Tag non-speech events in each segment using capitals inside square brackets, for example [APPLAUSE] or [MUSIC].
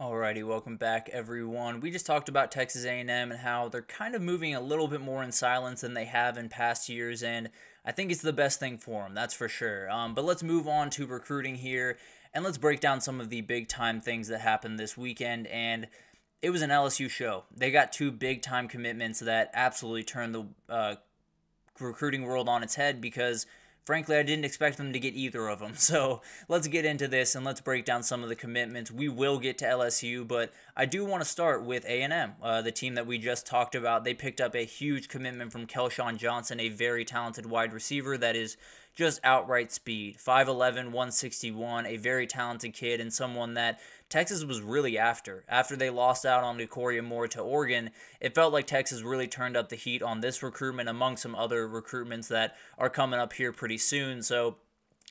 Alrighty, welcome back everyone. We just talked about Texas A&M and how they're kind of moving a little bit more in silence than they have in past years, and I think it's the best thing for them, that's for sure. Um, but let's move on to recruiting here, and let's break down some of the big time things that happened this weekend. And it was an LSU show. They got two big time commitments that absolutely turned the uh, recruiting world on its head because frankly, I didn't expect them to get either of them. [LAUGHS] So let's get into this and let's break down some of the commitments. We will get to LSU, but I do want to start with A&M, uh, the team that we just talked about. They picked up a huge commitment from Kelshaun Johnson, a very talented wide receiver that is just outright speed. 5'11, 161, a very talented kid and someone that Texas was really after. After they lost out on Dakorien Moore to Oregon, it felt like Texas really turned up the heat on this recruitment among some other recruitments that are coming up here pretty soon. So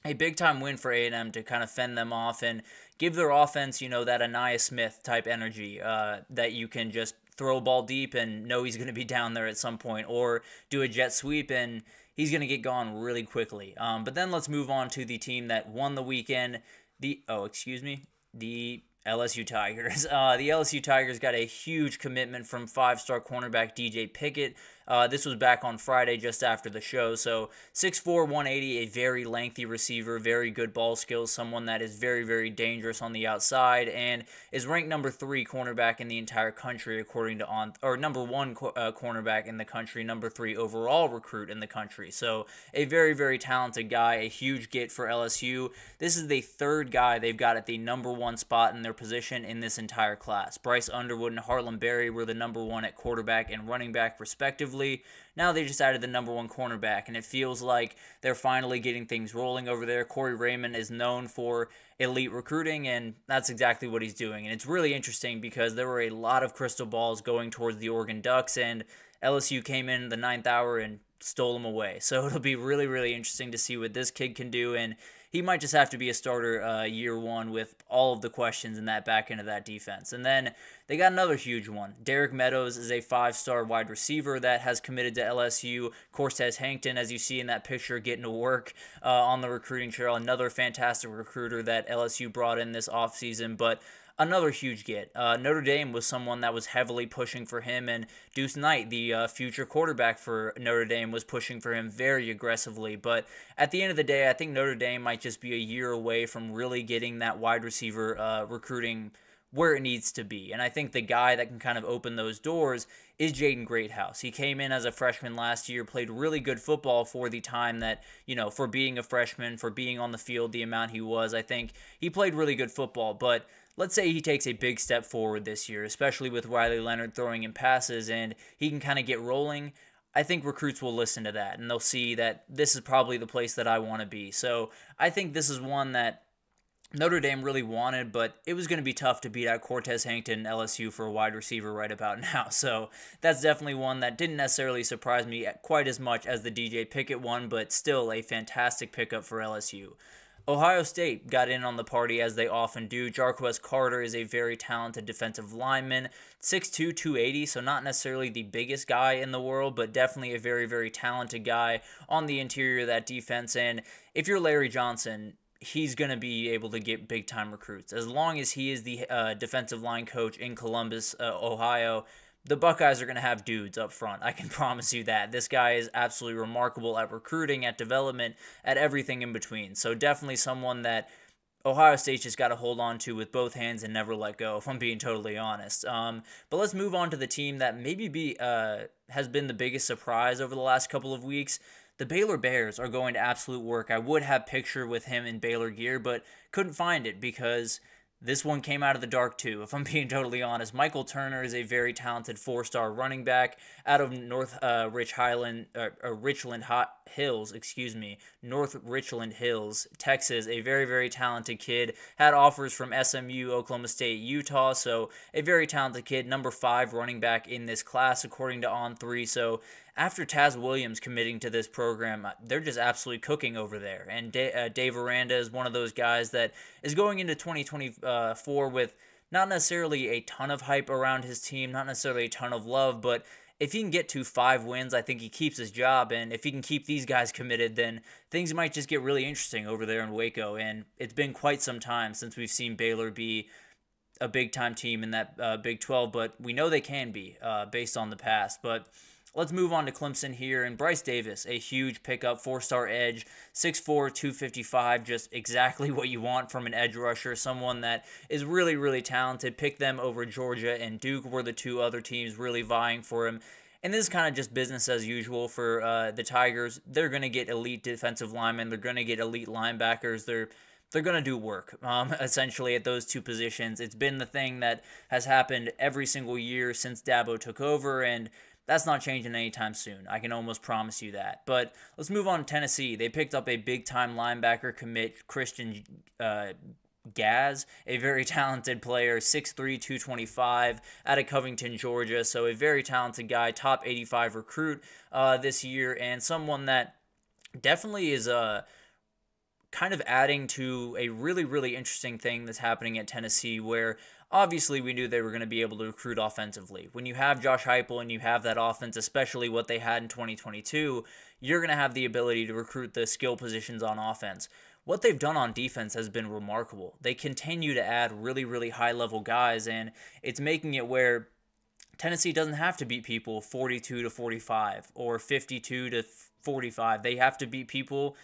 a big time win for A&M to kind of fend them off and give their offense, you know, that Ainias Smith type energy uh, that you can just throw a ball deep and know he's going to be down there at some point, or do a jet sweep and he's going to get gone really quickly. Um, but then let's move on to the team that won the weekend. The oh, excuse me, the LSU Tigers. [LAUGHS] Uh, the LSU Tigers got a huge commitment from five star cornerback DJ Pickett. Uh, this was back on Friday just after the show. So 6'4, 180, a very lengthy receiver, very good ball skills, someone that is very, very dangerous on the outside, and is ranked number three cornerback in the entire country, according to on, or number one uh, cornerback in the country, number three overall recruit in the country. So a very, very talented guy, a huge get for LSU. This is the third guy they've got at the number one spot in their position in this entire class. Bryce Underwood and Harlem Berry were the number one at quarterback and running back, respectively defensively. Now they just added the number one cornerback, and it feels like they're finally getting things rolling over there. Corey Raymond is known for elite recruiting, and that's exactly what he's doing. And it's really interesting because there were a lot of crystal balls going towards the Oregon Ducks, and LSU came in the ninth hour and stole them away. So [LAUGHS] it'll be really, really interesting to see what this kid can do. And he might just have to be a starter uh, year one with all of the questions in that back end of that defense. And then they got another huge one. Derek Meadows is a five star wide receiver that has committed to LSU. Cortez Hankton, as you see in that picture, getting to work uh, on the recruiting trail. Another fantastic recruiter that LSU brought in this offseason. But another huge get. Uh, Notre Dame was someone that was heavily pushing for him, and Deuce Knight, the uh, future quarterback for Notre Dame, was pushing for him very aggressively. But at the end of the day, I think Notre Dame might just be a year away from really getting that wide receiver uh, recruiting where it needs to be. And I think the guy that can kind of open those doors is Jaden Greathouse. He came in as a freshman last year, played really good football for the time that, you know, for being a freshman, for being on the field the amount he was. I think he played really good football, but let's say he takes a big step forward this year, especially with Riley Leonard throwing in passes and he can kind of get rolling. I think recruits will listen to that and they'll see that this is probably the place that I want to be. So I think this is one that Notre Dame really wanted, but it was going to be tough to beat out Cortez Hankton LSU for a wide receiver right about [LAUGHS] now. So that's definitely one that didn't necessarily surprise me quite as much as the DJ Pickett one, but still a fantastic pickup for LSU. Ohio State got in on the party as they often do. Jarquez Carter is a very talented defensive lineman, 6'2, 280, so not necessarily the biggest guy in the world, but definitely a very, very talented guy on the interior of that defense. And if you're Larry Johnson, he's going to be able to get big time recruits. As long as he is the uh, defensive line coach in Columbus, uh, Ohio, the Buckeyes are going to have dudes up front. I can [LAUGHS] promise you that. This guy is absolutely remarkable at recruiting, at development, at everything in between. So definitely someone that Ohio State just got to hold on to with both hands and never let go, if I'm being totally honest. Um, but let's move on to the team that maybe be uh, has been the biggest surprise over the last couple of weeks. The Baylor Bears are going to absolute work. I would have picture with him in Baylor gear, but couldn't find it because – this one came out of the dark too, if I'm [LAUGHS] being totally honest. Michael Turner is a very talented four-star running back out of North uh, Rich Highland, uh, uh, Richland Hot Hills, excuse me, North Richland Hills, Texas. A very very talented kid. Had offers from SMU, Oklahoma State, Utah. So a very talented kid. Number five running back in this class according to On Three. So after Taz Williams committing to this program, uh, they're just absolutely cooking over there. And uh, Dave Aranda is one of those guys that is going into 2024 with not necessarily a ton of hype around his team, not necessarily a ton of love, but if he can get to five wins, I think he keeps his job. And if he can keep these guys committed, then things might just get really interesting over there in Waco. And it's been quite some time since we've seen Baylor be a big time team in that uh, Big 12, but we know they can be uh, based on the past. But let's move on to Clemson here. And Bryce Davis, a huge pickup, four star edge, 6'4, 255, just exactly [LAUGHS] what you want from an edge rusher, someone that is really, really talented. Pick them over Georgia and Duke were the two other teams really vying for him. And this is kind of just business as usual for uh, the Tigers. They're going to get elite defensive linemen. They're going to get elite linebackers. They're they're going to do work [LAUGHS] um, essentially at those two positions. It's been the thing that has happened every single year since Dabo took over, and that's not changing anytime soon. I can almost promise you that. But let's move on to Tennessee. They picked up a big time linebacker commit, Christian uh, Gass, a very [LAUGHS] talented player, 6'3, 225, out of Covington, Georgia. So a very talented guy, top 85 recruit uh, this year, and someone that definitely is a. Uh, kind of adding to a really, really interesting thing that's happening at Tennessee where obviously we knew they were going to be able to recruit offensively. When you have Josh Heupel and you have that offense, especially what they had in 2022, you're going to have the ability to recruit the skill positions on offense. What they've done on defense has been remarkable. They continue to add really, really high level guys, and it's making it where Tennessee doesn't have to beat people 42 to 45 or 52 to 45. They have to beat people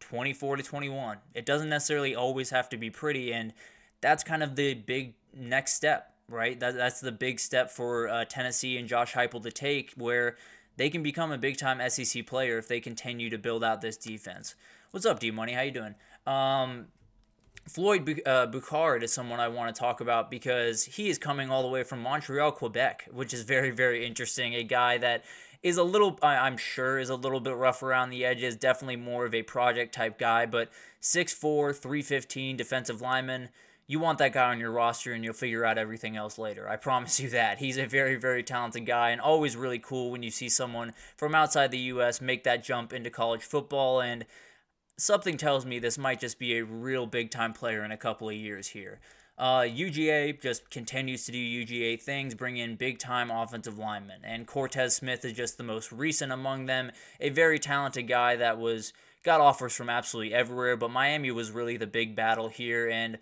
24 to 21. It doesn't necessarily always have to be pretty, and that's kind of the big next step, right? That, that's the big step for uh, Tennessee and Josh Heupel to take, where they can become a big time SEC player if they continue to build out this defense. What's up, D Money? How you doing? Um, Floyd uh, Bouchard is someone I want to talk about because he is coming all the way from Montreal, Quebec, which is very, very interesting. A guy that is a little, I'm sure, is a little bit rough around the edges. Definitely more of a project type guy, but 6'4, 315 defensive lineman. You want that guy on your roster and you'll figure out everything else later. I promise you that. He's a very, very talented guy and always really cool when you see someone from outside the U.S. make that jump into college football. And something tells me this might just be a real big time player in a couple of years here. Uh, UGA just continues to do UGA things, bring in big time offensive linemen. And Cortez Smith is just the most recent among them. A very talented guy that was got offers from absolutely everywhere, but Miami was really the big battle here. And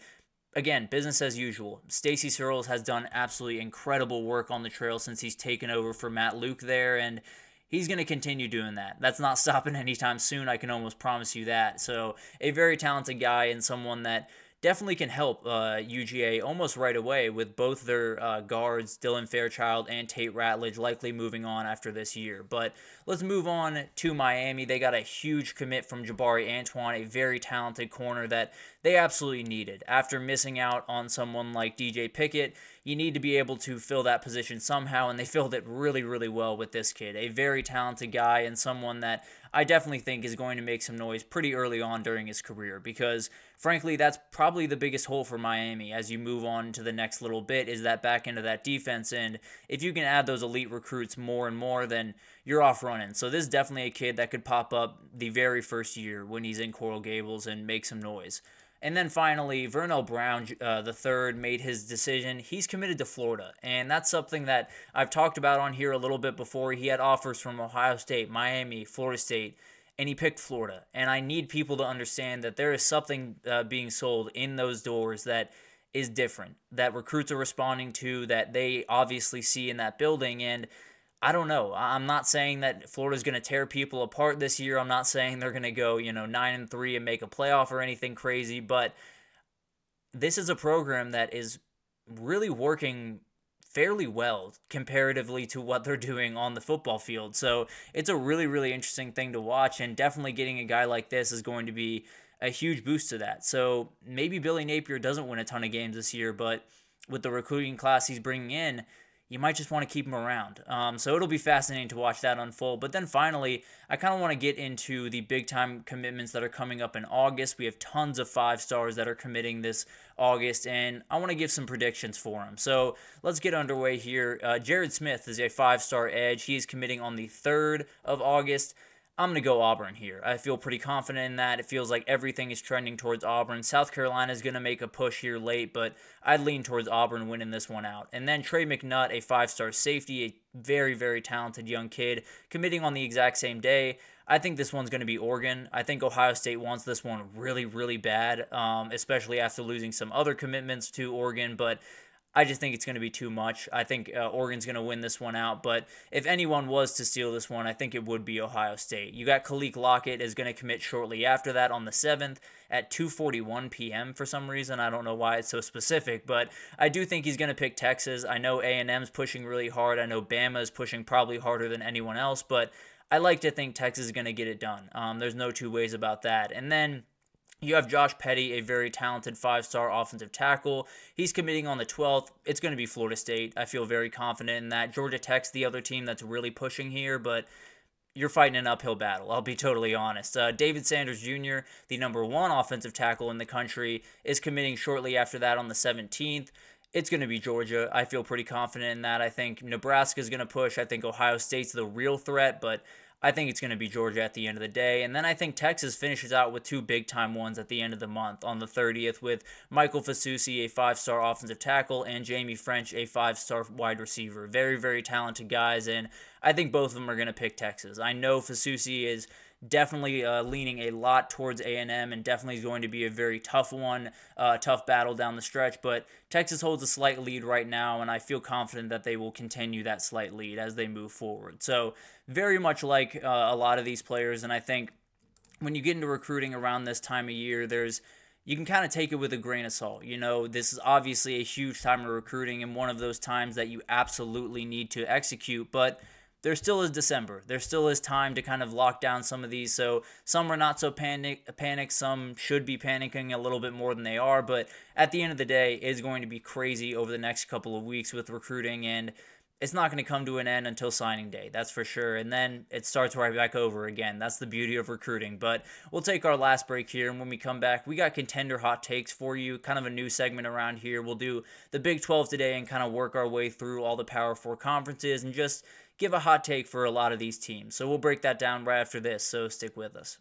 again, business as usual. Stacy Searels has done absolutely incredible work on the trail since he's taken over for Matt Luke there. And he's going to continue doing that. That's not [LAUGHS] stopping anytime soon. I can almost promise you that. So, a very talented guy and someone that definitely can help uh, UGA almost right away with both their uh, guards, Dylan Fairchild and Tate Ratledge, likely moving on after this year. But let's move on to Miami. They got a huge commit from Jabari Antoine, a very talented corner that they absolutely needed. After missing out on someone like DJ Pickett, you need to be able to fill that position somehow, and they [LAUGHS] filled it really, really well with this kid. A very talented guy and someone that I definitely think is going to make some noise pretty early on during his career because, frankly, that's probably the biggest hole for Miami as you move on to the next little bit is that back end of that defense. And if you can add those elite recruits more and more, then you're off running. So this is definitely a kid that could pop up the very first year when he's in Coral Gables and make some noise. And then finally, Vernell Brown uh, the third made his decision. He's committed to Florida, and that's something that I've talked about on here a little bit before. He had offers from Ohio State, Miami, Florida State, and he picked Florida. And I need people to understand that there is something uh, being sold in those doors that is different, that recruits are responding to, that they obviously see in that building, and I don't know. I'm not saying that Florida's going to tear people apart this year. I'm not saying they're going to go, you know, 9 and 3 and make a playoff or anything crazy, but this is a program that is really working fairly well comparatively to what they're doing on the football field. So, it's a really really interesting thing to watch and definitely getting a guy like this is going to be a huge boost to that. So, maybe Billy Napier doesn't win a ton of games this year, but with the recruiting class he's bringing in, you might just want to keep him around. Um, so it'll be fascinating to watch that unfold. But then finally, I kind of want to get into the big time commitments that are coming up in August. We have tons of five stars that are committing this August, and I want to give some predictions for them. So let's get underway here. Uh, Jared Smith is a five star edge. He is committing on the 3rd of August. I'm going to go Auburn here. I feel pretty confident in that. It feels like everything is trending towards Auburn. South Carolina is going to make a push here late, but I'd lean towards Auburn winning this one out. And then Trey McNutt, a five star safety, a very, very talented young kid, committing on the exact same day. I think this one's going to be Oregon. I think Ohio State wants this one really, really bad, um, especially after losing some other commitments to Oregon. But I just think it's going to be too much. I think uh, Oregon's going to win this one out. But if anyone was to steal this one, I think it would be Ohio State. You got Kaliq Lockett is going to commit shortly after that on the 7th at 2:41 p.m. for some reason. I don't know why it's so specific, but I do think he's going to pick Texas. I know A&M's pushing really hard. I know Bama is pushing probably harder than anyone else, but I like to think Texas is going to get it done. Um, there's no two ways about that. And then you have Josh Petty, a very talented five star offensive tackle. He's committing on the 12th. It's going to be Florida State. I feel very confident in that. Georgia Tech's the other team that's really pushing here, but you're fighting an uphill battle. I'll be totally honest. Uh, David Sanders Jr., the number one offensive tackle in the country, is committing shortly after that on the 17th. It's going to be Georgia. I feel pretty confident in that. I think Nebraska is going to push. I think Ohio State's the real threat, but I think it's going to be Georgia at the end of the day. And then I think Texas finishes out with two big time ones at the end of the month on the 30th with Michael Fasusi, a five star offensive tackle, and Jaime Ffrench, a five star wide receiver. Very, very talented guys. And I think both of them are going to pick Texas. I know Fasusi is definitely uh, leaning a lot towards A&M and definitely is going to be a very tough one, uh, tough battle down the stretch. But Texas holds a slight lead right now, and I feel confident that they will continue that slight lead as they move forward. So very much like uh, a lot of these players, and I think when you get into recruiting around this time of year, there's you can kind of take it with a grain of salt. You know, this is obviously a huge time of recruiting and one of those times that you absolutely need to execute, but there still is December. There still is time to kind of lock down some of these. So some are not so panic panic. Some should be panicking a little bit more than they are. But at the end of the day, it's going to be crazy over the next couple of weeks with recruiting and it's not going to come to an end until signing day, that's for sure. And then it starts right back over again. That's the beauty of recruiting. But we'll take our last break here, and when we come back, we got contender hot takes for you, kind of a new segment around here. We'll do the Big 12 today and kind of work our way through all the Power 4 conferences and just give a hot take for a lot of these teams. So we'll break that down right after this, so stick with us.